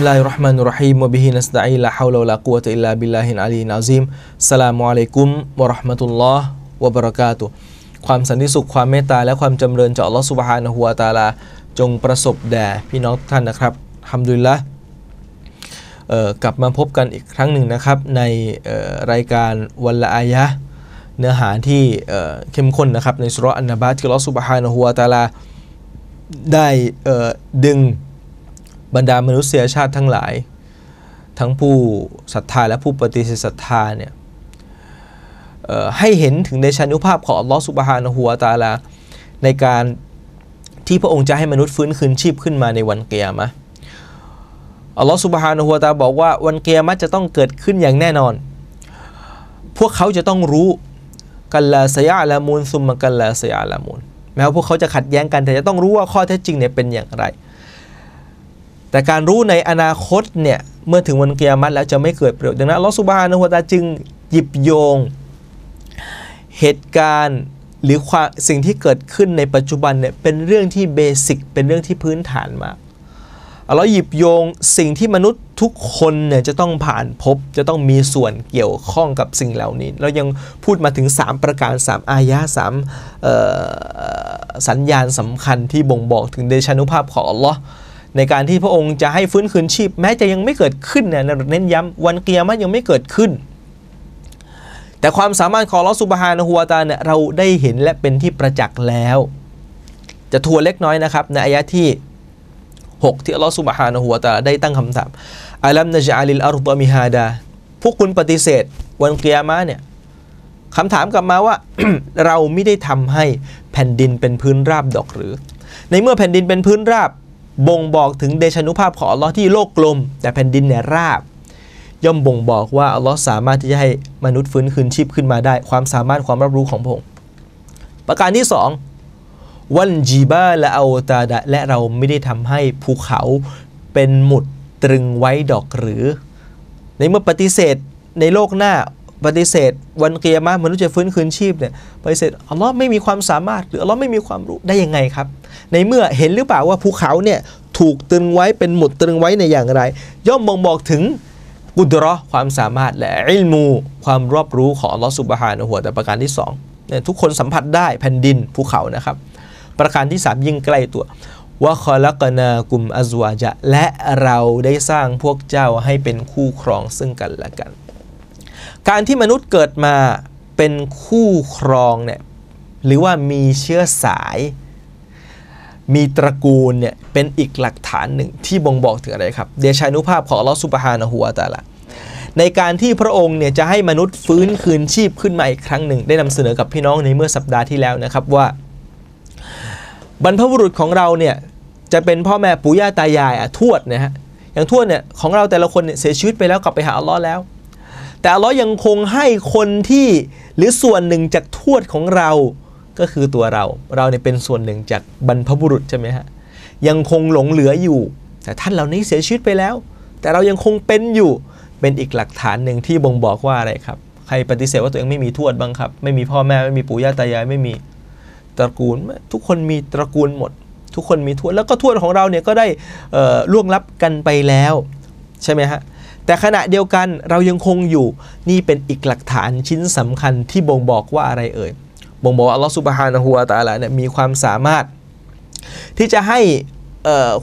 Bismillahirrahmanirrahim wa bihi nasta'in la hawla wa la quwwata illa billahil aliyyil azim สลามุอะลัยกุมวะราะห์มะตุลลอฮ์วะบะเราะกาตุความสันติสุขความเมตตาและความจำเริญจากอัลลอฮ์ซุบฮานะฮูวะตาลาจงประสบแด่พี่น้องท่านนะครับฮัมดุลิลละกลับมาพบกันอีกครั้งหนึ่งนะครับ ในรายการวันละอายะเนื้อหาที่เข้มข้นนะครับในสุรอันนบะที่อัลลอฮ์ซุบฮานะฮูวะตาลาได้ดึง บรรดามนุษยชาติทั้งหลาย ทั้งผู้ศรัทธาและผู้ปฏิเสธศรัทธาเนี่ยให้เห็นถึงเดชานุภาพของอัลลอฮฺสุบฮานะฮูวาตาลา ในการที่พระองค์จะให้มนุษย์ฟื้นคืนชีพขึ้นมาในวันเกียรมะอัลลอฮฺสุบฮานะฮูวาตาบอกว่าวันเกียรมะจะต้องเกิดขึ้นอย่างแน่นอน พวกเขาจะต้องรู้กัลลาสยาละมูลซุมมะกัลลาสยาละมูลแม้ว่าพวกเขาจะขัดแย้งกันแต่จะต้องรู้ว่าข้อเท็จจริงเนี่ยเป็นอย่างไร แต่การรู้ในอนาคตเนี่ยเมื่อถึงวันเกียรติแล้วจะไม่เกิดประโยชน์ดังนั้นอัลอสุบานะฮูวตาจึงหยิบโยง เหตุการณ์หรือความสิ่งที่เกิดขึ้นในปัจจุบันเนี่ยเป็นเรื่องที่เบสิกเป็นเรื่องที่พื้นฐานมากอัลลอฮ์หยิบโยงสิ่งที่มนุษย์ทุกคนเนี่ยจะต้องผ่านพบจะต้องมีส่วนเกี่ยวข้องกับสิ่งเหล่านี้ เรายังพูดมาถึง 3 ประการ 3 อายะสามสัญญาณสำคัญที่บ่งบอกถึงเดชานุภาพของอัลลอฮ์ ในการที่พระองค์จะให้ฟื้นคืนชีพ แม้จะยังไม่เกิดขึ้นเนี่ยเราเน้นย้ำวันเกียร์มันยังไม่เกิดขึ้น แต่ความสามารถของอัลอสุบฮานะฮูวตาเนี่ยเราได้เห็นและเป็นที่ประจักษ์แล้ว จะทัวร์เล็กน้อยนะครับ ในอายะที่ 6 ที่อัลลอฮ์สุบฮานะฮูวตาได้ตั้งคำถามอัลัมนะจอาลิลอารุตมิฮาดาพวกคุณปฏิเสธวันเกียร์มาเนี่ยคำถามกลับมาว่าเราไม่ได้ทำให้แผ่นดินเป็นพื้นราบดอกหรือ ในเมื่อแผ่นดินเป็นพื้นราบ บ่งบอกถึงเดชานุภาพของอัลลอฮ์ที่โลกกลม แต่แผ่นดินเนี่ยราบ ย่อมบ่งบอกว่าอัลลอฮ์สามารถที่จะให้มนุษย์ฟื้นคืนชีพขึ้นมาได้ ความสามารถความรับรู้ของพระองค์ประการที่สองวันจีบาและอัลตาดะและเราไม่ได้ทำให้ภูเขาเป็นหมุดตรึงไว้ดอกหรือ ในเมื่อปฏิเสธในโลกหน้า ปฏิเสธ วันเกียร์มามนุษย์จะฟื้นคืนชีพเนี่ยปฏิเสธอัลลอฮ์ไม่มีความสามารถหรืออัลลอฮ์ไม่มีความรู้ได้ยังไงครับ ในเมื่อเห็นหรือเปล่าว่าภูเขาเนี่ยถูกตรึงไว้เป็นหมุดตรึงไว้ในอย่างไร ย่อมบ่งบอกถึงกุดรอความสามารถและอิลมู ความรอบรู้ของอัลลอฮ์สุบฮานะหัวแต่ประการที่สองเนี่ยทุกคนสัมผัสได้แผ่นดินภูเขานะครับ ประการที่สามยิ่งใกล้ตัวว่าคอลักนากุมอัจวาจะและเราได้สร้างพวกเจ้าให้เป็นคู่ครองซึ่งกันและกัน การที่มนุษย์เกิดมาเป็นคู่ครองเนี่ยหรือว่ามีเชื้อสาย มีตระกูลเนี่ยเป็นอีกหลักฐานหนึ่งที่บ่งบอกถึงอะไรครับ เดชานุภาพของลอสุบฮานะฮูวตาละในการที่พระองค์เนี่ยจะให้มนุษย์ฟื้นคืนชีพขึ้นมาอีกครั้งหนึ่ง ได้นำเสนอกับพี่น้องในเมื่อสัปดาห์ที่แล้วนะครับว่า บรรพบุรุษของเราเนี่ยจะเป็นพ่อแม่ปู่ย่าตายายอะทวดนะฮะอย่างทวดเนี่ยของเราแต่ละคนเนี่ยเสียชีวิตไปแล้วกลับไปหาอัลลอฮ์แล้ว แต่อัลลอฮ์ยังคงให้คนที่หรือส่วนหนึ่งจากทวดของเราก็คือตัวเรา เราเนี่ยเป็นส่วนหนึ่งจากบรรพบุรุษใช่ไหมฮะยังคงหลงเหลืออยู่ แต่ท่านเหล่านี้เสียชีวิตไปแล้ว แต่เรายังคงเป็นอยู่เป็นอีกหลักฐานหนึ่งที่บ่งบอกว่าอะไรครับ ใครปฏิเสธว่าตัวเองไม่มีทวดบ้างครับ ไม่มีพ่อแม่ไม่มีปู่ย่าตายายไม่มีตระกูล ทุกคนมีตระกูลหมด ทุกคนมีทวดแล้วก็ทวดของเราเนี่ยก็ได้ล่วงลับกันไปแล้ว ใช่ไหมฮะ แต่ขณะเดียวกันเรายังคงอยู่นี่เป็นอีกหลักฐานชิ้นสำคัญที่บ่งบอกว่าอะไรเอ่ยบ่งบอกอัลลอฮฺสุบฮานะฮูวาตาละเนี่ยมีความสามารถ ที่จะให้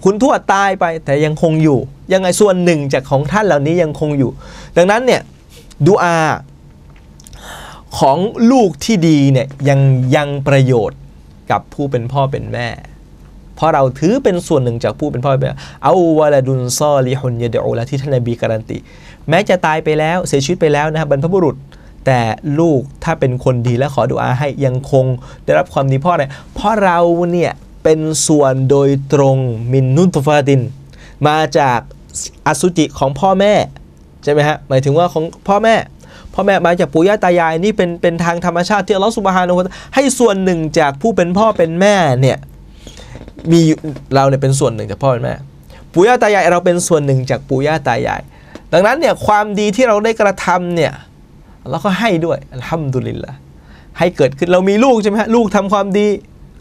คุณทวดตายไปแต่ยังคงอยู่ยังไงส่วนหนึ่งจากของท่านเหล่านี้ยังคงอยู่ ดังนั้นเนี่ยดูอาของลูกที่ดีเนี่ยยังยังประโยชน์กับผู้เป็นพ่อเป็นแม่ เพราะเราถือเป็นส่วนหนึ่งจากผู้เป็นพ่อเป็นแม่เอาวาลาดุนซอลิฮุนยเดอละที่ท่านนบีการันตีแม้จะตายไปแล้วเสียชีวิตไปแล้วนะครับบรรพบุรุษ แต่ลูกถ้าเป็นคนดีและขอดุอาให้ยังคงได้รับความดีเพราะอะไรเพราะเราเนี่ยเป็นส่วนโดยตรงมินนุนตุฟาติน มาจากอสุจิของพ่อแม่ใช่ไหมฮะหมายถึงว่าของพ่อแม่พ่อแม่มาจากปู่ย่าตายายนี่เป็นเป็นทางธรรมชาติที่อัลอสุบฮานะฮูวะตให้ส่วนหนึ่งจากผู้เป็นพ่อเป็นแม่เนี่ย มีเราเนี่ยเป็นส่วนหนึ่งจากพ่อเป็นแม่ปู่ย่าตายายเราเป็นส่วนหนึ่งจากปู่ย่าตายาย ดังนั้นเนี่ยความดีที่เราได้กระทำเนี่ยเราก็ให้ด้วยอัลฮัมดุลิลละให้เกิดขึ้นเรามีลูกใช่ไหมฮะลูกทำความดี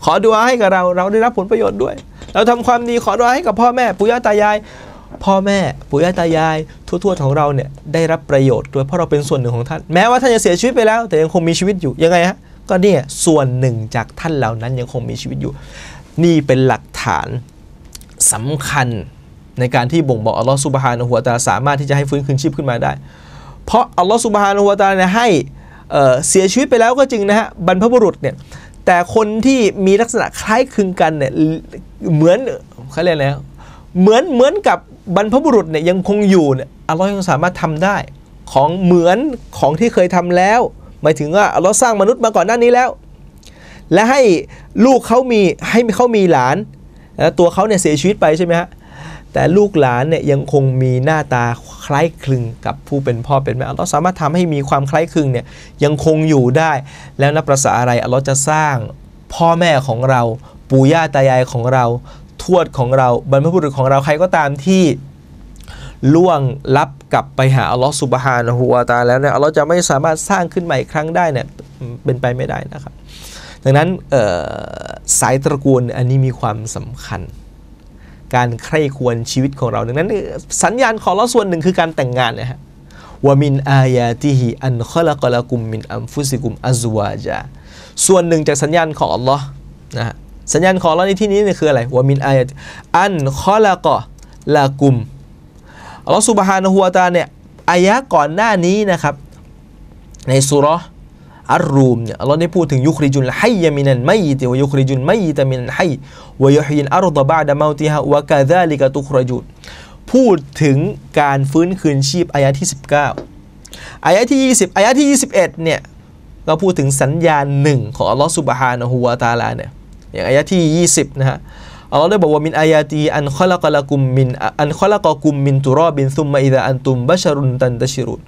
ขอดุอาให้กับเรา เราได้รับผลประโยชน์ด้วย เราทำความดีขอดุอาให้กับพ่อแม่ปู่ย่าตายาย พ่อแม่ปู่ย่าตายายทั่วๆของเราเนี่ยได้รับประโยชน์ด้วยเพราะเราเป็นส่วนหนึ่งของท่าน แม้ว่าท่านจะเสียชีวิตไปแล้ว แต่ยังคงมีชีวิตอยู่ยังไงฮะก็เนี่ยส่วนหนึ่งจากท่านเหล่านั้นยังคงมีชีวิตอยู่ นี่เป็นหลักฐานสำคัญในการที่บ่งบอกอัลลอฮฺสุบฮานะฮูวตาสามารถที่จะให้ฟื้นคืนชีพขึ้นมาได้ เพราะอัลลอฮฺสุบฮานะฮูวตาเนี่ยให้เสียชีวิตไปแล้วก็จริงนะฮะบรรพบุรุษเนี่ยแต่คนที่มีลักษณะคล้ายคลึงกันเนี่ยเหมือนเขาเรียกอะไรเหมือนเหมือนกับบรรพบุรุษเนี่ยยังคงอยู่เนี่ยอัลลอฮ์ยังสามารถทำได้ของเหมือนของที่เคยทำแล้ว หมายถึงว่าอัลลอฮ์สร้างมนุษย์มาก่อนหน้านี้แล้ว และให้ลูกเขามีให้เขามีหลานแล้วตัวเขาเนี่ยเสียชีวิตไปใช่ไหมฮะแต่ลูกหลานเนี่ยยังคงมีหน้าตาคล้ายคลึงกับผู้เป็นพ่อเป็นแม่อัลลอฮ์สามารถทำให้มีความคล้ายคลึงเนี่ยยังคงอยู่ได้ แล้วนับประสาอะไรอัลลอฮ์จะสร้างพ่อแม่ของเรา ปู่ย่าตายายของเรา ทวดของเราบรรพบุรุษของเราใครก็ตามที่ล่วงลับกลับไปหาอัลลอฮ์สุบฮานะฮูวาตาแล้วเนี่ยอัลลอฮ์จะไม่สามารถสร้างขึ้นใหม่ครั้งได้เนี่ยเป็นไปไม่ได้นะครับ ดังนั้นสายตระกูลอันนี้มีความสำคัญ การใคร่ควรชีวิตของเรา ดังนั้นสัญญาณของเราส่วนหนึ่งคือการแต่งงานนะฮะวามินอายาติฮิอันขลักละกุมมินอัมฟุซิกุมอัซวาจาส่วนหนึ่งจากสัญญาณของอัลลอฮ์นะฮะสัญญาณของอัลลอฮ์ในที่นี้เนี่ยคืออะไรวามินอายาอันขลักละกุมอัลลอฮ์สุบฮานะฮูวาตาเนี่ยอายะก่อนหน้านี้นะครับ ในสุร อัลรูมเนี่ยอัลลอฮ์ได้พูดถึงยุคริจุนไฮยมินันไม่ติวยุคริจุนไม่ตมินไฮวยุฮินอัลดบาดะมาติฮะวะกาซาลิกะตุครจุนพูดถึงการฟื้นคืนชีพอายะที่ 19อายะที่ 20อายะที่ 21เนี่ยก็พูดถึงสัญญาณหนึ่งของอัลลอฮ์สุบฮานะฮูวาตาลาเนี่ยอย่างอายะที่ 20 นะฮะอัลลอฮ์ได้บอกว่ามินอายาตีอันขลักละกุมมินอันขลักกุมมินตุรอบินซุมมาอิดะอันตุมบัชรุนตันตะชิรุน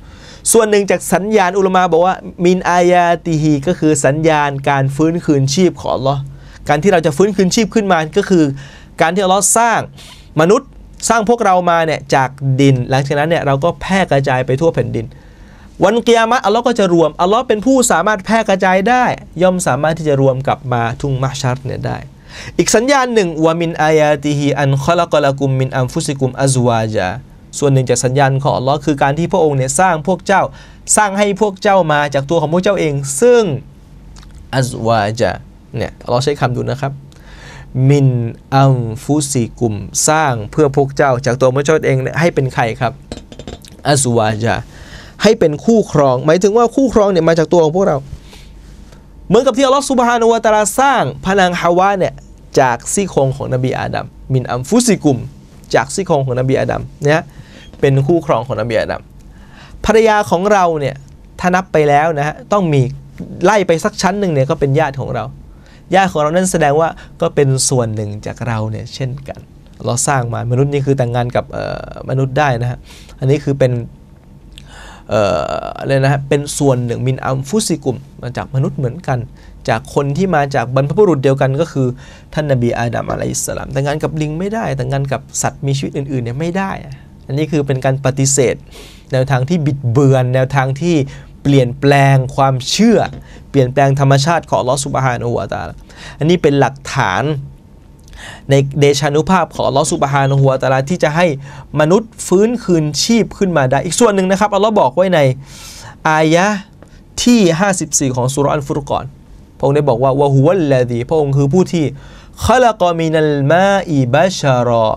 ส่วนหนึ่งจากสัญญาณอุลมาบอกว่า มินอายาตีฮีก็คือสัญญาณการฟื้นคืนชีพของอัลลอฮ์การที่เราจะฟื้นคืนชีพขึ้นมาก็คือ การที่อัลลอฮ์สร้างมนุษย์สร้างพวกเรามาเนี่ยจากดิน หลังจากนั้นเนี่ยเราก็แพร่กระจายไปทั่วแผ่นดิน วันกิยามะอัลลอฮ์ก็จะรวมอัลลอฮ์เป็นผู้สามารถแพร่กระจายได้ ย่อมสามารถที่จะรวมกลับมาทุ่งมาชัดเนี่ยได้ อีกสัญญาณหนึ่งวามินอายาติฮีอันขลักลกุมมินอัมฟุซิกุมอัซวาจา ส่วนหนึ่งจากสัญญาณของอัลลอฮ์คือการที่พระองค์เนี่ยสร้างพวกเจ้าสร้างให้พวกเจ้ามาจากตัวของพวกเจ้าเอง ซึ่งอัซวาจาเนี่ยอัลลอฮ์ใช้คำดูนะครับ มินอัมฟุซิกุมสร้างเพื่อพวกเจ้าจากตัวพวกเจ้าเองให้เป็นใครครับอัซวาจาให้เป็นคู่ครอง หมายถึงว่าคู่ครองเนี่ยมาจากตัวของพวกเรา เหมือนกับที่อัลลอฮ์สุบฮานุวะตาลาสร้างพนางฮาวาเนี่ยจากซี่โครงของนบีอาดัมมินอัมฟุซิกุม จากซี่โครงของนบีอาดัมเนี่ย เป็นคู่ครองของนบีอาดัมภรรยาของเราเนี่ยถ้านับไปแล้วนะฮะต้องมีไล่ไปสักชั้นหนึ่งเนี่ยก็เป็นญาติของเรา ญาติของเรานั่นแสดงว่าก็เป็นส่วนหนึ่งจากเราเนี่ยเช่นกัน เราสร้างมามนุษย์นี่คือแต่งงานกับมนุษย์ได้นะฮะอันนี้คือเป็นอะไรนะฮะเป็นส่วนหนึ่งมินอัมฟุซิกุมมาจากมนุษย์เหมือนกัน จากคนที่มาจากบรรพบุรุษเดียวกันก็คือท่านนบีอาดัมอะลัยฮิสลามแต่งงานกับลิงไม่ได้แต่งงานกับสัตว์มีชีวิตอื่นๆเนี่ยไม่ได้ อันนี้คือเป็นการปฏิเสธ แนวทางที่บิดเบือน แนวทางที่เปลี่ยนแปลงความเชื่อ เปลี่ยนแปลงธรรมชาติของลอสุบฮานุวตาอันนี้เป็นหลักฐานในเดชานุภาพของลอสุบฮานะฮูวตาลาที่จะให้มนุษย์ฟื้นคืนชีพขึ้นมาได้ อีกส่วนหนึ่งนะครับอัลลอฮ์บอกไว้ในอายะที่ 54 ของสุรอันฟุรกอนพระองค์ได้บอกว่าวะฮุวัลลดีพระองค์คือผู้ที่ขลักมินัลมาอิบาชารอ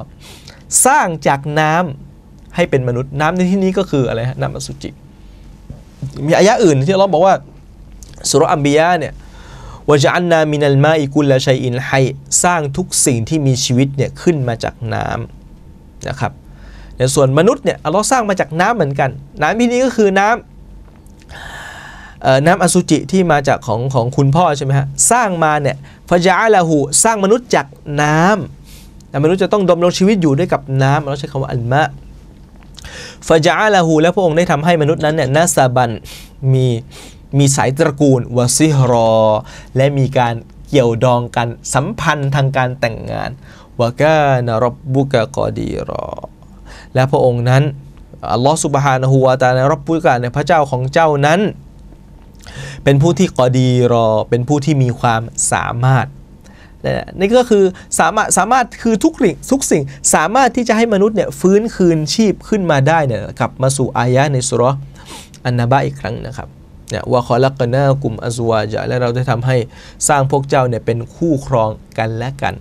สร้างจากน้ำ ให้เป็นมนุษย์น้ำในที่นี้ก็คืออะไรฮะน้ำอสุจิ มีอายะอื่นที่อัลลอฮ์บอกว่าสุรอัมบียะเนี่ยวจันนามินัลมาอิกุลละชัยอินไฮสร้างทุกสิ่งที่มีชีวิตเนี่ยขึ้นมาจากน้ำนะครับในส่วนมนุษย์เนี่ยเราสร้างมาจากน้ำเหมือนกัน น้ำที่นี้ก็คือน้ำน้ำอสุจิที่มาจากของของคุณพ่อใช่ไหมฮะสร้างมาเนี่ยฟจาลาหูสร้างมนุษย์จากน้ำแต่มนุษย์จะต้องดำรงชีวิตอยู่ด้วยกับน้ำเราใช้คำว่าอัลมะ ฟาจาลาหูและพระองค์ได้ทำให้มนุษย์นั้นเนี่ยนาซาบันมีมีสายตระกูลวาซิฮรอ และมีการเกี่ยวดองกันสัมพันธ์ทางการแต่งงานวากานรบบุกะกอดีรอ และพระองค์นั้นอัลลอฮฺสุบฮานะฮูวาตาในรบบุกะในพระเจ้าของเจ้านั้น เป็นผู้ที่กอดีรอ เป็นผู้ที่มีความสามารถ นะนี่ก็คือสามารถสามารถคือทุกสิ่งทุกสิ่งสามารถที่จะให้มนุษย์เนี่ยฟื้นคืนชีพขึ้นมาได้เนี่ยกลับมาสู่อายะในสุรอันนาบะอีกครั้งนะครับเนี่ยว่าขอลักกันนากลุ่มอัซวาจะและเราได้ทำให้สร้างพวกเจ้าเนี่ยเป็นคู่ครองกันและกัน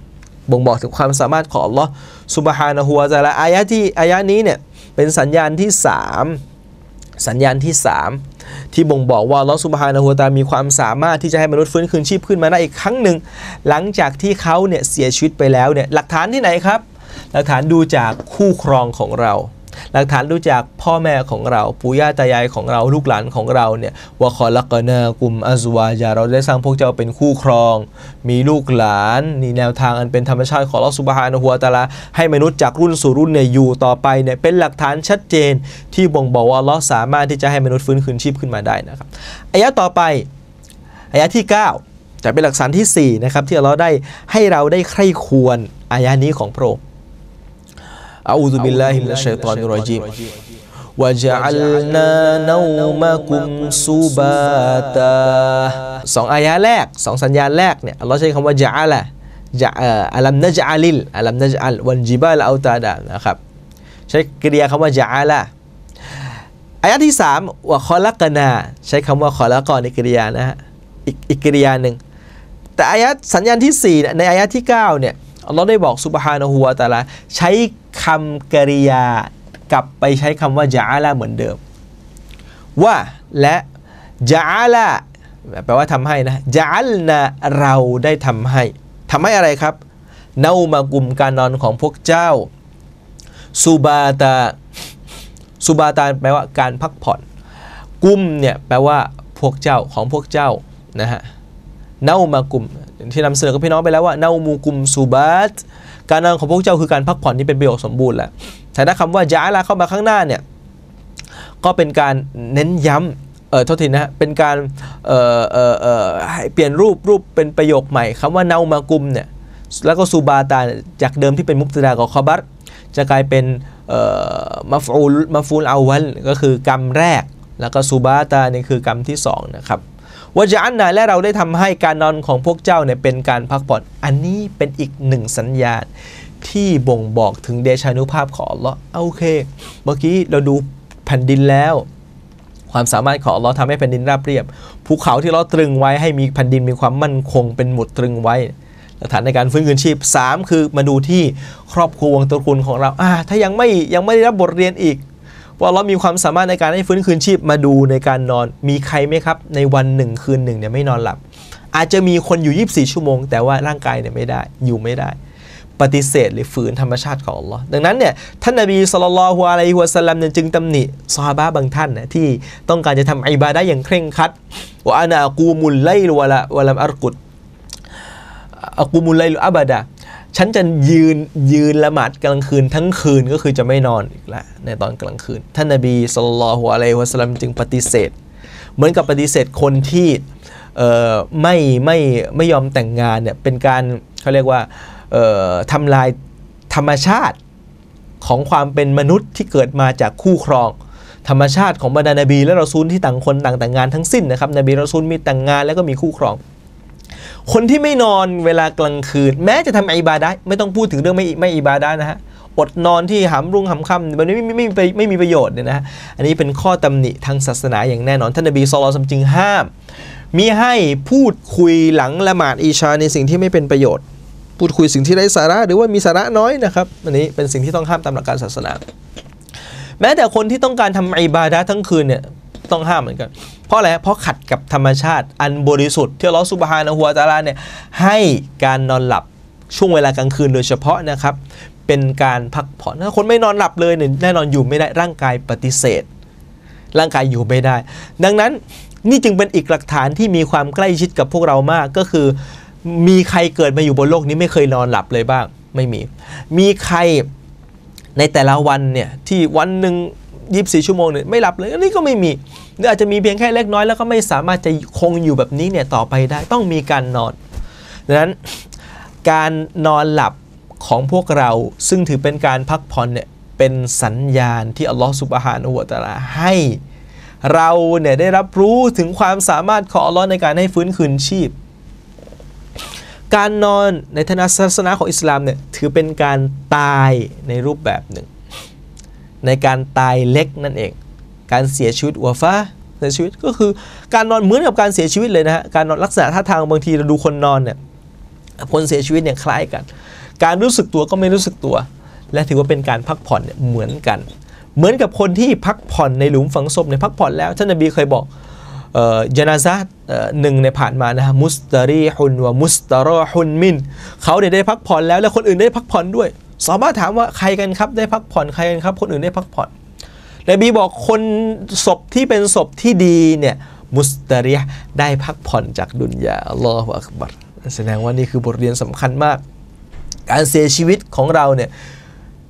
บ่งบอกถึงความสามารถของอัลลอฮ์สุบฮานะฮูวะตะลาอายะที่อายะนี้เนี่ยเป็นสัญญาณที่ 3 สัญญาณที่ 3 ที่บ่งบอกว่าลอสุบฮานะฮูวตามีความสามารถที่จะให้มนุษย์ฟื้นคืนชีพขึ้นมาได้อีกครั้งหนึ่ง หลังจากที่เขาเนี่ยเสียชีวิตไปแล้วเนี่ยหลักฐานที่ไหนครับ หลักฐานดูจากคู่ครองของเรา หลักฐานดูจากพ่อแม่ของเราปู่ย่าตายายของเราลูกหลานของเราเนี่ยว่าขอลักกนากลุ่มอัซวาจาเราได้สร้างพวกเจ้าเป็นคู่ครอง มีลูกหลานนี่แนวทางอันเป็นธรรมชาติของลอสุบฮานะฮูวตะอาลาให้มนุษย์จากรุ่นสู่รุ่นเนี่ยอยู่ต่อไปเนี่ยเป็นหลักฐานชัดเจน ที่บ่งบอกว่าลอสามารถที่จะให้มนุษย์ฟื้นคืนชีพขึ้นมาได้นะครับอายะต่อไปอายะที่ 9 จะเป็นหลักฐานที่4นะครับที่อัลลอฮ์ได้ให้เราได้ใคร่ควรอายะนี้ของพระองค์ อาอูซุบิลลาฮิมินัชชัยฏอนิรรจีม وجعلنا نومكم سباتا สองอายะแรกสองสัญญาณแรกเนี่ยอัลลอฮ์ใช้คำว่าจะอะละจะอัลัมนะจอัลิลอัลัมนะจอัลวันจิบาลอัลตาดานะครับใช้กริยาคำว่าจะอะละอายะที่สามว่าคอลักนาใช้คำว่าคอลักอนในกริยานะฮะอีกอีกกริยาหนึ่งแต่อายะสัญญาณที่สี่ในอายะที่เก้าเนี่ยอัลลอฮ์ได้บอกสุบฮานะฮูวะตะอาลาใช้ คำกริยากลับไปใช้คำว่าจะอาลาเหมือนเดิม ว่าและจะอาลาแปลว่าทำให้นะจะอัลนะเราได้ทำให้ทำให้อะไรครับ เนามากุมการนอนของพวกเจ้าซูบาตาซูบาตาแปลว่าการพักผ่อน กุมเนี่ยแปลว่าพวกเจ้าของพวกเจ้านะฮะเนามากุมที่นำเสนอกับพี่น้องไปแล้วว่าเนามูกุมซูบาต การนอนของพวกเจ้าคือการพักผ่อนที่เป็นประโยชน์สมบูรณ์แหละแต่ถ้าคำว่าย้ายลาเข้ามาข้างหน้าเนี่ยก็เป็นการเน้นย้ำเออโทษทีนะเป็นการเออเออเออเปลี่ยนรูปรูปเป็นประโยคใหม่คำว่าเนามากุมเนี่ยแล้วก็ซูบาตาจากเดิมที่เป็นมุกตดากับคอบัตจะกลายเป็นมาฟูลมาฟูลอาวันก็คือกรรมแรก แล้วก็ซูบาตานี่คือกรรมที่2นะครับ วะจะอันนาและเราได้ทำให้การนอนของพวกเจ้าเนี่ยเป็นการพักผ่อน อันนี้เป็นอีกหนึ่งสัญญาณที่บ่งบอกถึงเดชานุภาพของอัลลอฮ์โอเค เมื่อกี้เราดูแผ่นดินแล้ว ความสามารถของอัลลอฮ์ทำให้แผ่นดินราบเรียบ ภูเขาที่เราตรึงไว้ให้มีแผ่นดินมีความมั่นคง เป็นหมุดตรึงไว้หลักฐานในการฟื้นคืนชีพ 3 คือมาดูที่ครอบครัววงตระกูลของเราอ่าถ้ายังไม่ยังไม่ได้รับบทเรียนอีก ว่าเรามีความสามารถในการให้ฟื้นคืนชีพมาดูในการนอน มีใครไหมครับ ในวันหนึ่งคืนหนึ่งเนี่ยไม่นอนหลับ อาจจะมีคนอยู่ 24 ชั่วโมง แต่ว่าร่างกายเนี่ยไม่ได้อยู่ไม่ได้ ปฏิเสธหรือฝืนธรรมชาติของ Allah ดังนั้นเนี่ยท่านนบีสุลต่านละฮ์อะลัยฮิวะสัลลัมเนี่ยจึงตำหนิซาบะบางท่านนะที่ต้องการจะทำอิบาดะอย่างเคร่งครัดว่าอานากูมุลไลลวะละวะลัมอัรกุดอากูมุลไลลอับดะ ฉันจะยืนยืนละหมาดกลางคืนทั้งคืนก็คือจะไม่นอนอีกแล้วในตอนกลางคืน ท่านนบีสุลต่านละฮ์อะลัยฮิวะสัลลัมจึงปฏิเสธ เหมือนกับปฏิเสธคนที่ไม่ไม่ไม่ยอมแต่งงานเนี่ยเป็นการเขาเรียกว่าทำลายธรรมชาติของความเป็นมนุษย์ที่เกิดมาจากคู่ครอง ธรรมชาติของบรรดานบีและเราซูลที่ต่างคนต่างแต่งงานทั้งสิ้นนะครับนบีเราซูลมีแต่งงานแล้วก็มีคู่ครอง คนที่ไม่นอนเวลากลางคืน แม้จะทำอิบาดะไม่ต้องพูดถึงเรื่องไม่ไม่อิบาดะนะฮะอดนอนที่หามรุ่งหามค่ำมันไม่ไม่ไม่ไม่ไม่มีประโยชน์เนี่ยนะอันนี้เป็นข้อตำหนิทางศาสนาอย่างแน่นอนท่านนบีสุลต่านจึงห้าม มีให้พูดคุยหลังละหมาดอิชาในสิ่งที่ไม่เป็นประโยชน์ พูดคุยสิ่งที่ไร้สาระ หรือว่ามีสาระน้อยนะครับอันนี้เป็นสิ่งที่ต้องห้ามตามหลักการศาสนา แม้แต่คนที่ต้องการทำอิบาดะทั้งคืนเนี่ยต้องห้ามเหมือนกัน เพราะอะไรเพราะขัดกับธรรมชาติอันบริสุทธิ์ที่ลอสุบฮานะฮัวตาลาเนี่ยให้การนอนหลับช่วงเวลากลางคืนโดยเฉพาะนะครับ เป็นการพักผ่อนถ้าคนไม่นอนหลับเลยเนี่ยแน่นอนอยู่ไม่ได้ร่างกายปฏิเสธ ร่างกายอยู่ไม่ได้ ดังนั้นนี่จึงเป็นอีกหลักฐานที่มีความใกล้ชิดกับพวกเรามากก็คือ มีใครเกิดมาอยู่บนโลกนี้ไม่เคยนอนหลับเลยบ้าง ไม่มี มีใครในแต่ละวันเนี่ยที่วันหนึ่งยีิบสี่ชั่วโมงเนี่ยไม่หลับเลยอันนี้ก็ไม่มี หรืออาจจะมีเพียงแค่เล็กน้อยแล้วก็ไม่สามารถจะคงอยู่แบบนี้เนี่ยต่อไปได้ต้องมีการนอนดังนั้นการนอนหลับของพวกเราซึ่งถือเป็นการพักผ่อนเนี่ยเป็นสัญญาณที่อัลลอฮฺสุบฮานะฮูวะตะลาให้ เราเนี่ยได้รับรู้ถึงความสามารถของอัลลอฮ์ในการให้ฟื้นคืนชีพ การนอนในทาศาสนาของอิสลามเนี่ยถือเป็นการตายในรูปแบบหนึ่ง ในการตายเล็กนั่นเอง การเสียชีวิตอัวฟ้าเสียชีวิตก็คือการนอนเหมือนกับการเสียชีวิตเลยนะฮะการนอนลักษณะท่าทางบางทีเราดูคนนอนเนี่ยคนเสียชีวิตเนี่ยคล้ายกัน การรู้สึกตัวก็ไม่รู้สึกตัว และถือว่าเป็นการพักผ่อนเนี่ยเหมือนกัน เหมือนกับคนที่พักผ่อนในหลุมฝังศพเนี่ยพักผ่อนแล้วท่านนบีเคยบอกยานาซาหนึ่งในผ่านมานะฮะมุสตารีฮุนวะมุสตารอฮุนมินเขาเนี่ยได้พักผ่อนแล้วและคนอื่นได้พักผ่อนด้วยสอบาถามว่าใครกันครับได้พักผ่อนใครกันครับ คนอื่นได้พักผ่อน นบีบอกคนศพที่เป็นศพที่ดีเนี่ยมุสตารีได้พักผ่อนจากดุนยาอัลลอฮฺอักบัรแสดงว่านี่คือบทเรียนสำคัญมาก การเสียชีวิตของเราเนี่ย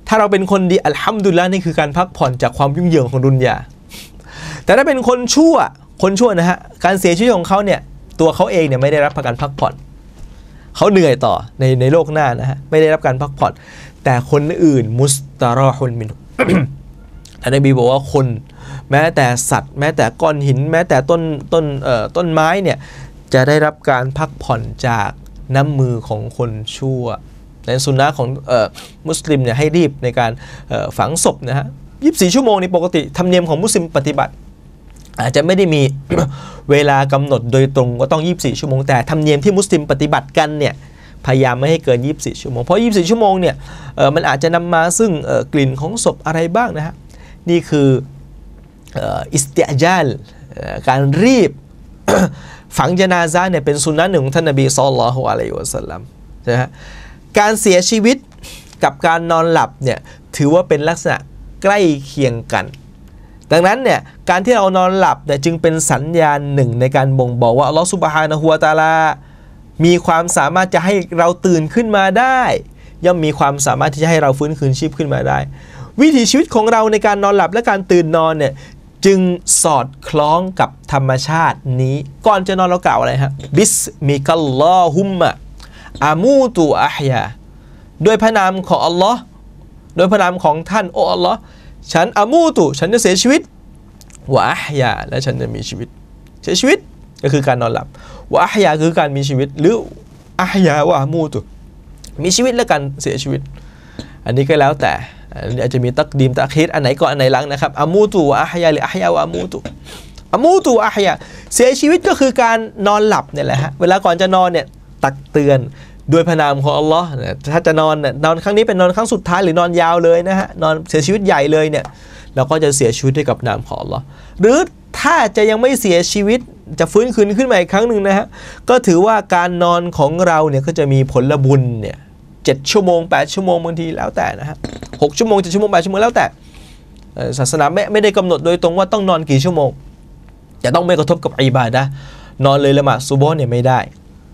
ถ้าเราเป็นคนดีอัลฮัมดุลิลละนี่คือการพักผ่อนจากความยุ่งเหยิงของดุนยา แต่ถ้าเป็นคนชั่วคนชั่วนะฮะการเสียชีวิตของเขาเนี่ยตัวเขาเองเนี่ยไม่ได้รับประกันพักผ่อนเขาเหนื่อยต่อในในโลกหน้านะฮะไม่ได้รับการพักผ่อน แต่คนอื่นมุสตารอฮุนมิน ท่านนบีบอกว่าคนแม้แต่สัตว์ แม้แต่ก้อนหิน แม้แต่ต้นต้นเอ่อต้นไม้เนี่ยจะได้รับการพักผ่อนจากน้ำมือของคนชั่ว ในสุนนะของออมุสลิมเนี่ยให้รีบในการฝังศพนะฮะยีิบชั่วโมงในปกติธรรมเนียมของมุสลิมปฏิบัติ อาจจะไม่ได้มีเวลากำหนดโดยตรงก็ต้อง24ชั่วโมงแต่ธรรมเนียมที่มุสลิมปฏิบัติกันเนี่ยพยายามไม่ให้เกิน 24 ชั่วโมง เพราะ 24 ชั่วโมงเนี่ยมันอาจจะนำมาซึ่งกลิ่นของศพอะไรบ้างนะฮะ นี่คืออิสติอาลการรีบฝังจนาซาเนี่ยเป็นสุนนะหนึ่งของท่านนบีสุลต่านละฮ์อะลัยฮิวะสัลลัมนะฮะการเสียชีวิตกับการนอนหลับเนี่ยถือว่าเป็นลักษณะใกล้เคียงกัน ดังนั้นเนี่ยการที่เรานอนหลับเนี่ยจึงเป็นสัญญาณหนึ่งในการบ่งบอกว่าอัลลอฮฺสุบฮานะฮูวาตาลา มีความสามารถจะให้เราตื่นขึ้นมาได้ ย่อมมีความสามารถที่จะให้เราฟื้นคืนชีพขึ้นมาได้ วิถีชีวิตของเราในการนอนหลับและการตื่นนอนเนี่ยจึงสอดคล้องกับธรรมชาตินี้ ก่อนจะนอนเรากล่าวอะไรฮะباسمك اللهم أموت وأحياด้วยพระนามของอัลลอฮ์โดยพระนามของท่านโอ้อัลลอฮ์ฉันأموتฉันจะเสียชีวิตوأحياและฉันจะมีชีวิต เสียชีวิตก็คือการนอนหลับวะอัฮยาคือการมีชีวิต หรืออัฮยาวะอามูตุมีชีวิตและการเสียชีวิต อันนี้ก็แล้วแต่อาจจะมีตักดีมตักคิดอันไหนก่อนอันไหนหลังนะครับอามูตุวะอัยาหรืออัยาวอามูตุอามูตุอัยาเสียชีวิตก็คือการนอนหลับเนี่ยแหละฮะเวลาก่อนจะนอนเนี่ยตักเตือนด้วยพระนามของอัลลอฮ์ถ้าจะนอนเนี่ยนอนครั้งนี้เป็นนอนครั้งสุดท้ายหรือนอนยาวเลยนะฮะนอนเสียชีวิตใหญ่เลยเนี่ยเราก็จะเสียชีวิตด้วยกับนามของอัลลอฮ์หรือถ้าจะยังไม่เสียชีวิตจะฟื้นคืนขึ้นมาอีกครั้งหนึ่งนะฮะก็ถือว่าการนอนของเราเนี่ยก็จะมีผลบุญเนี่ย เจ็ดชั่วโมง 8 ชั่วโมงบางทีแล้วแต่นะฮะหกชั่วโมงเจ็ดชั่วโมงแปดชั่วโมงแล้วแต่ศาสนาไม่ไม่ได้กำหนดโดยตรงว่าต้องนอนกี่ชั่วโมงจะต้องไม่กระทบกับอิบาดะนอนเลยละหมาดซูโบเนี่ยไม่ได้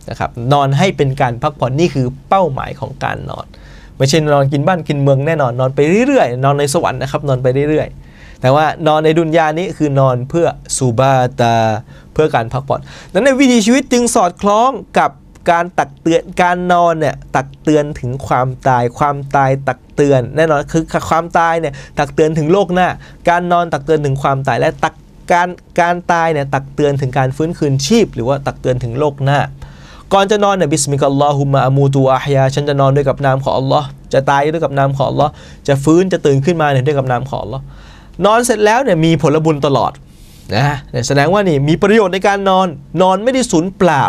นะครับนอนให้เป็นการพักผ่อนนี่คือเป้าหมายของการนอน ไม่ใช่นอนกินบ้านกินเมืองแน่นอนนอนไปเรื่อยๆ นอนในสวรรค์นะครับนอนไปเรื่อยๆ แต่ว่านอนในดุนยานี้คือนอนเพื่อซูบาตาเพื่อการพักผ่อนนั้นในวิถีชีวิตจึงสอดคล้องกับ การตักเตือนการนอนเนี่ยตักเตือนถึงความตาย ความตายตักเตือนแน่นอนคือความตายเนี่ยตักเตือนถึงโลกหน้า การนอนตักเตือนถึงความตายและตักการการตายเนี่ยตักเตือนถึงการฟื้นคืนชีพ หรือว่าตักเตือนถึงโลกหน้า ก่อนจะนอนเนี่ยباسمك اللهم أموت وأحياฉันจะนอนด้วยกับนามของอัลลอฮ์จะตายด้วยกับนามของอัลลอฮ์จะฟื้นจะตื่นขึ้นมาเนี่ยด้วยกับนามของอัลลอฮ์นอนเสร็จแล้วเนี่ยมีผลบุญตลอดนะแสดงว่านี่มีประโยชน์ในการนอนนอนไม่ได้สูญเปล่า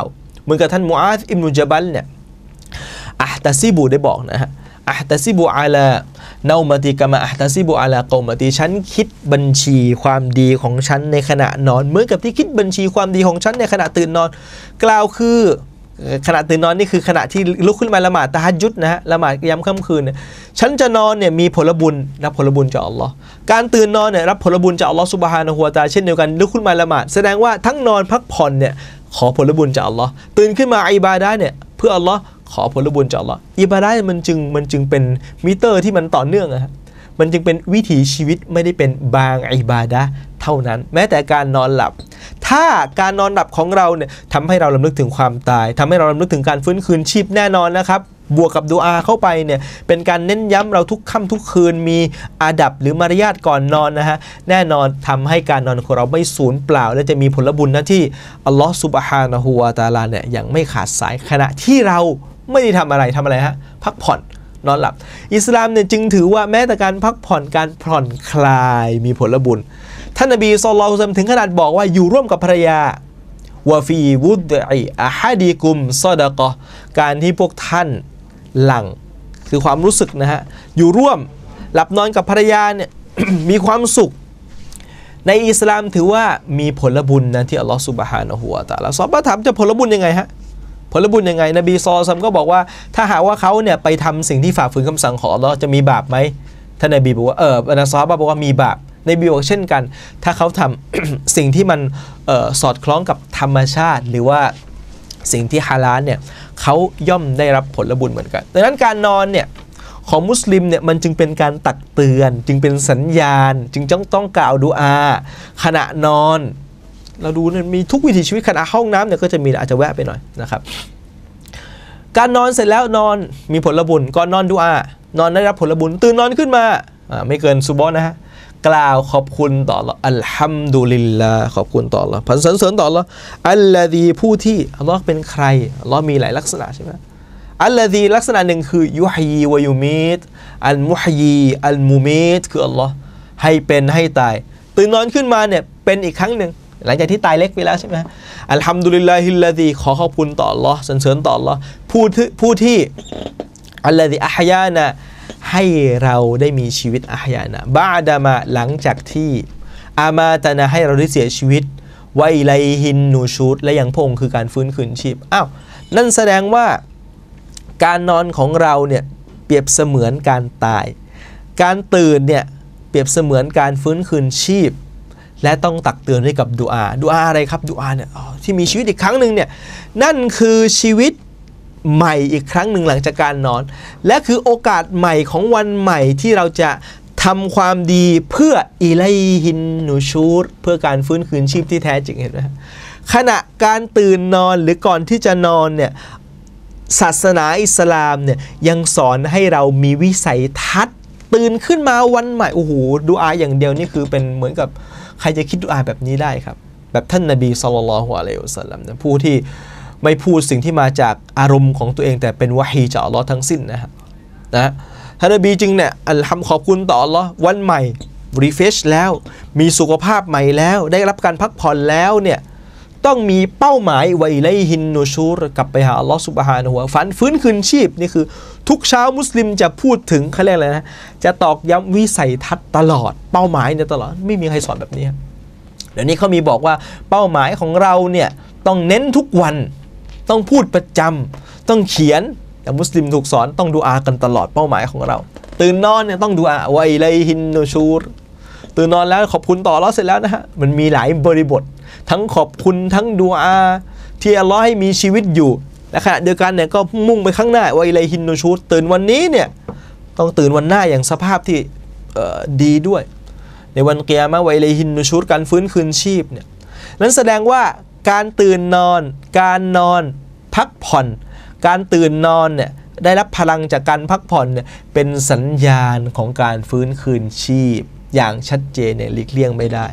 เหมือนกับท่านมุอาซอิบนุญะบัลเนี่ยأحتسبได้บอกนะฮะأحتسب على نومتي كما أحتسب على قومتيฉันคิดบัญชีความดีของฉันในขณะนอนเหมือนกับที่คิดบัญชีความดีของฉันในขณะตื่นนอน กล่าวคือขณะตื่นนอนนี่คือขณะที่ลุกขึ้นมาละหมาดตะฮัดยุดนะฮะละหมาดยามค่ำคืนเนี่ยฉันจะนอนเนี่ยมีผลบุญรับผลบุญจากอัลลอฮ์การตื่นนอนเนี่ยรับผลบุญจากอัลลอฮ์สุบฮานะฮูวตาเช่นเดียวกันลุกขึ้นมาละหมาดแสดงว่าทั้งนอนพักผ่อนเนี่ย ขอผลบุญจากอัลลอฮ์ตื่นขึ้นมาอิบาดะเนี่ยเพื่ออัลลอฮ์ขอผลบุญจากอัลลอฮ์อิบาดะมันจึงมันจึงเป็นมิเตอร์ที่มันต่อเนื่องอะมันจึงเป็นวิถีชีวิตไม่ได้เป็นบางอิบาดะเท่านั้น แม้แต่การนอนหลับ ถ้าการนอนหลับของเราเนี่ยทำให้เราลำลึกถึงความตายทำให้เราลำลึกถึงการฟื้นคืนชีพแน่นอนนะครับ บวกกับดูอาเข้าไปเนี่ยเป็นการเน้นย้ำเราทุกค่ำทุกคืนมีอาดับหรือมารยาทก่อนนอนนะฮะแน่นอนทำให้การนอนของเราไม่สูญเปล่า และจะมีผลบุญนะที่อัลลอฮฺสุบฮานะฮูวาตาลาเนี่ยอย่างไม่ขาดสายขณะที่เราไม่ได้ทำอะไรทำอะไรฮะพักผ่อนนอนหลับ อิสลามเนี่ยจึงถือว่าแม้แต่การพักผ่อนการผ่อนคลายมีผลบุญท่านนบีสุลต่านถึงขนาดบอกว่าอยู่ร่วมกับภรรยาวาฟีวุดอิอาฮดีกุมซอดะกอการที่พวกท่าน หลังคือความรู้สึกนะฮะ อยู่ร่วมหลับนอนกับภรรยาเนี่ย มีความสุข ในอิสลามถือว่ามีผลบุญนะที่อัลลอฮฺสุบฮานะฮูวาตาละซอบะถามจะผลบุญยังไงฮะ ผลบุญยังไง นบีซอซัมก็บอกว่า ถ้าหากว่าเขาเนี่ยไปทำสิ่งที่ฝ่าฝืนคำสั่งของอัลลอฮ์จะมีบาปไหมท่านนบีบอกว่าเอออันซอบะบอกว่ามีบาปในบีบอกเช่นกัน ถ้าเขาทำสิ่งที่มันออสอดคล้องกับธรรมชาติ หรือว่าสิ่งที่ฮาลาลเนี่ย เขาย่อมได้รับผลบุญเหมือนกัน ดังนั้นการนอนเนี่ยของมุสลิมเนี่ยมันจึงเป็นการตักเตือน จึงเป็นสัญญาณ จึงต้องต้องกล่าวดูอา ขณะนอน เราดูเนี่ยมีทุกวิถีชีวิตขณะห้องน้ำเนี่ยก็จะมีอาจจะแวะไปหน่อยนะครับ การนอนเสร็จแล้วนอนมีผลบุญก่อนนอนดูอา นอนได้รับผลบุญตื่นนอนขึ้นมาไม่เกินซุบอนนะฮะ กล่าวขอบคุณต่อลลอฮ์อัลฮัมดุลิลลาขอบคุณต่อลลอฮ์ผันสรรเสริญต่อลลอฮ์อัลลอฮีผู้ที่อัลลอฮ์เป็นใครอัลลอฮ์มีหลายลักษณะใช่ไหมอัลลอฮีลักษณะหนึ่งคือยุฮีวายุมิดอัลมุฮีอัลมุมิดคืออัลลอฮ์ให้เป็นให้ตาย ตื่นนอนขึ้นมาเนี่ยเป็นอีกครั้งหนึ่งหลังจากที่ตายเล็กไปแล้วใช่ไหมอัลฮัมดุลิลลาฮิลลาดีขอขอบคุณต่ออัลลอฮ์สรรเสริญต่ออัลลอฮ์ผู้ที่ผู้ที่อัลลอฮีอัฮยานะ ให้เราได้มีชีวิตอาหยานะบาดามาหลังจากที่อามาตนะให้เราได้เสียชีวิตไวไลฮินนูชูดและอยังพงคือการฟื้นคืนชีพอ้าวนั่นแสดงว่าการนอนของเราเนี่ยเปรียบเสมือนการตาย การตื่นเนี่ยเปรียบเสมือนการฟื้นคืนชีพ และต้องตักเตือนด้วยกับดูอาดูอาอะไรครับดูอาเนี่ยที่มีชีวิตอีกครั้งหนึ่งเนี่ยนั่นคือชีวิต ใหม่อีกครั้งหนึ่งหลังจากการนอน และคือโอกาสใหม่ของวันใหม่ที่เราจะทำความดีเพื่ออิไลฮินนูชูดเพื่อการฟื้นคืนชีพที่แท้จริงเห็นไหมขณะการตื่นนอนหรือก่อนที่จะนอนเนี่ยศาสนาอิสลามเนี่ยยังสอนให้เรามีวิสัยทัศน์ ตื่นขึ้นมาวันใหม่โอ้โหดูอาอย่างเดียวนี่คือเป็นเหมือนกับใครจะคิดดูอาแบบนี้ได้ครับ แบบท่านนาบีสุลต่านละฮ์อะลัยฮิวสัลลัมผู้ที่ ไม่พูดสิ่งที่มาจากอารมณ์ของตัวเอง แต่เป็นวะฮีจากอัลลอฮ์ทั้งสิ้นนะฮะนะท่านนบีจึงเนี่ยอัลฮัมขอบคุณต่ออัลลอฮ์วันใหม่รีเฟชแล้ว มีสุขภาพใหม่แล้ว ได้รับการพักผ่อนแล้วเนี่ยต้องมีเป้าหมายไวไลฮินนูชูรกลับไปหาอัลลอฮ์สุบฮานะฮุวฝันฟื้นคืนชีพนี่คือ ทุกเช้ามุสลิมจะพูดถึงเขาเรียกอะไรนะ จะตอกย้ำวิสัยทัศน์ตลอด เป้าหมายเนี่ยตลอดไม่มีใครสอนแบบนี้เดี๋ยวนี้เขามีบอกว่าเป้าหมายของเราเนี่ยต้องเน้นทุกวัน ต้องพูดประจำต้องเขียนแต่มุสลิมถูกสอนต้องดูอากันตลอดเป้าหมายของเรา ตื่นนอนเนี่ยต้องดูอาไวไลฮินนูชูรตื่นนอนแล้วขอบคุณต่อเราเสร็จแล้วนะฮะมันมีหลายบริบท ทั้งขอบคุณทั้งดูอา ที่อัลลอฮ์ให้มีชีวิตอยู่และขณะเดียวกันเนี่ยก็มุ่งไปข้างหน้าไวไลฮินนูชูรตื่นวันนี้เนี่ยต้องตื่นวันหน้าอย่างสภาพที่ดีด้วย ในวันเกียร์มาไวไลฮินนูชูรการฟื้นคืนชีพเนี่ยนั้นแสดงว่า การตื่นนอน การนอนพักผ่อน การตื่นนอนเนี่ยได้รับพลังจากการพักผ่อนเนี่ยเป็นสัญญาณของการฟื้นคืนชีพ อย่างชัดเจนเนี่ยหลีกเลี่ยงไม่ได้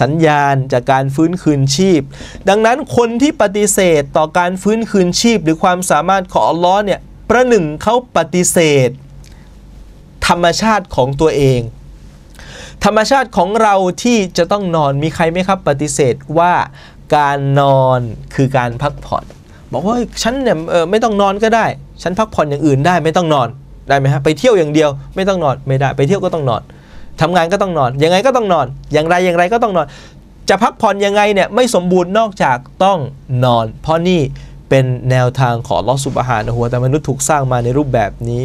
สัญญาณจากการฟื้นคืนชีพ ดังนั้นคนที่ปฏิเสธต่อการฟื้นคืนชีพ หรือความสามารถของอัลลอฮ์เนี่ยประหนึ่งเขาปฏิเสธ ธรรมชาติของตัวเอง ธรรมชาติของเราที่จะต้องนอนมีใครไหมครับ ปฏิเสธว่า การนอนคือการพักผ่อน บอกว่าฉันเนี่ยไม่ต้องนอนก็ได้ ฉันพักผ่อนอย่างอื่นได้ไม่ต้องนอนได้ไหมฮะไปเที่ยวอย่างเดียวไม่ต้องนอนไม่ได้ ไปเที่ยวก็ต้องนอนทำงานก็ต้องนอน ยังไงก็ต้องนอน อย่างไรอย่างไรก็ต้องนอน จะพักผ่อนยังไงเนี่ยไม่สมบูรณ์นอกจากต้องนอน เพราะนี่เป็นแนวทางของลอสุบฮานหัวแต่มนุษย์ถูกสร้างมาในรูปแบบนี้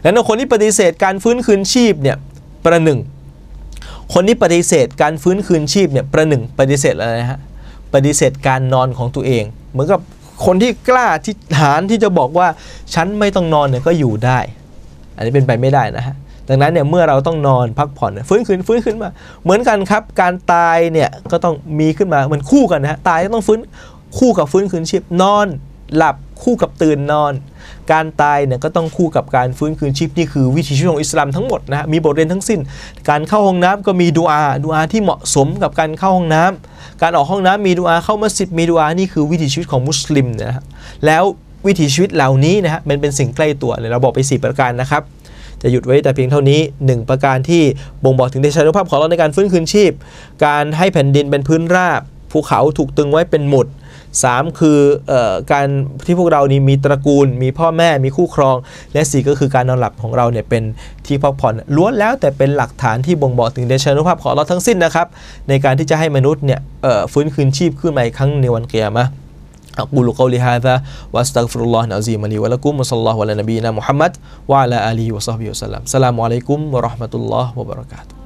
แล้วคนที่ปฏิเสธการฟื้นคืนชีพเนี่ยประหนึ่งคนที่ปฏิเสธการฟื้นคืนชีพเนี่ยประหนึ่งปฏิเสธอะไรฮะ ปฏิเสธการนอนของตัวเอง เหมือนกับคนที่กล้าที่ฐานที่จะบอกว่าฉันไม่ต้องนอนเนี่ยก็อยู่ได้ อันนี้เป็นไปไม่ได้นะฮะดังนั้นเนี่ยเมื่อเราต้องนอนพักผ่อนฟื้นขึ้นฟื้นขึ้นมา เหมือนกันครับ การตายเนี่ยก็ต้องมีขึ้นมามันคู่กันนะฮะตายก็ต้องฟื้นคู่กับฟื้นคืนชีพนอนหลับ คู่กับตื่นนอน การตายเนี่ยก็ต้องคู่กับการฟื้นคืนชีพนี่คือวิถีชีวิตของอิสลามทั้งหมดนะมีบทเรียนทั้งสิ้น การเข้าห้องน้ำก็มีดูอาดูอาที่เหมาะสมกับการเข้าห้องน้ำการออกห้องน้ำมีดูอาเข้ามัสยิดมีดูอานี่คือวิถีชีวิตของมุสลิมนะฮะแล้ววิถีชีวิตเหล่านี้นะฮะมันเป็นสิ่งใกล้ตัวเนี่ยเราบอกไป 4 ประการนะครับจะหยุดไว้แต่เพียงเท่านี้ 1 ประการที่บ่งบอกถึงเดชานุภาพของเราในการฟื้นคืนชีพ การให้แผ่นดินเป็นพื้นราบ ภูเขาถูกตึงไว้เป็นหมุด 3 คือเออการที่พวกเรานี่มีตระกูล มีพ่อแม่มีคู่ครอง และ 4 ก็คือการนอนหลับของเราเนี่ยเป็นที่พักผ่อนล้วนแล้วแต่เป็นหลักฐานที่บ่งบอกถึงเดชานุภาพของเราทั้งสิ้นนะครับ ในการที่จะให้มนุษย์เนี่ยเอ่อฟื้นคืนชีพขึ้นมาอีกครั้งในวันเกียรมะ أقول قولي هذا وأستغفر الله العظيم لي ولكم وصلى الله على نبينا محمد وعلى آله وصحبه وسلم السلام عليكم ورحمة الله وبركاته